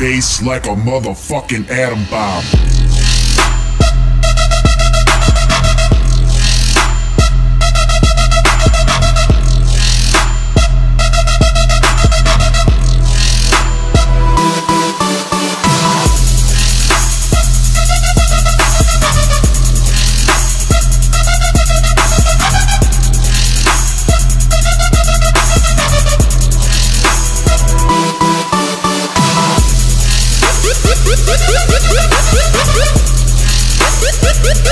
bass like a motherfucking atom bomb. We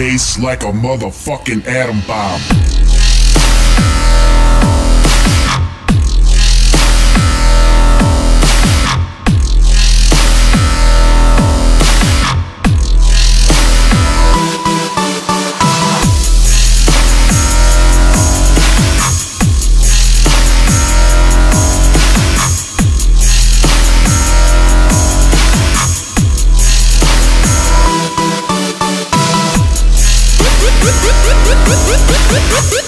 bass like a motherfucking atom bomb. Woo!